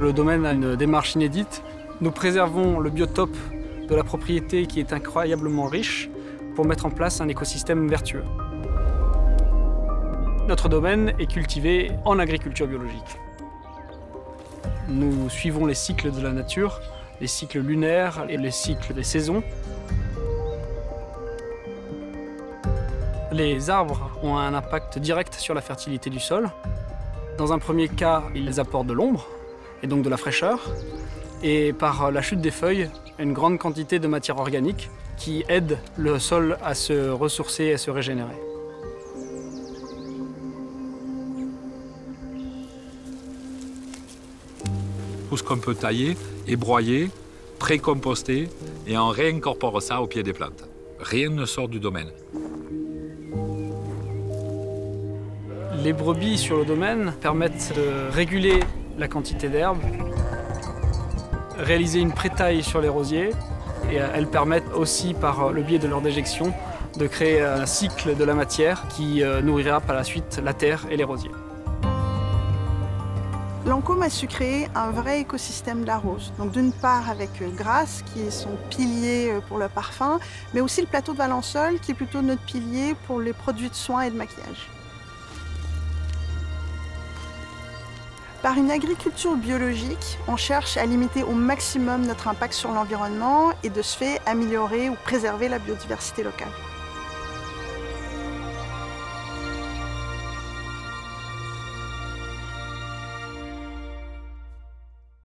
Le domaine a une démarche inédite. Nous préservons le biotope de la propriété qui est incroyablement riche pour mettre en place un écosystème vertueux. Notre domaine est cultivé en agriculture biologique. Nous suivons les cycles de la nature, les cycles lunaires et les cycles des saisons. Les arbres ont un impact direct sur la fertilité du sol. Dans un premier cas, ils apportent de l'ombre et donc de la fraîcheur. Et par la chute des feuilles, une grande quantité de matière organique qui aide le sol à se ressourcer et à se régénérer. Tout ce qu'on peut tailler et broyer, pré-composter et on réincorpore ça au pied des plantes. Rien ne sort du domaine. Les brebis sur le domaine permettent de réguler la quantité d'herbe, réaliser une prétaille sur les rosiers et elles permettent aussi par le biais de leur déjection de créer un cycle de la matière qui euh, nourrira par la suite la terre et les rosiers. Lancôme a su créer un vrai écosystème de. Donc d'une part avec euh, Grasse, qui est son pilier euh, pour le parfum, mais aussi le plateau de Valençol, qui est plutôt notre pilier pour les produits de soins et de maquillage. Par une agriculture biologique, on cherche à limiter au maximum notre impact sur l'environnement et de ce fait améliorer ou préserver la biodiversité locale.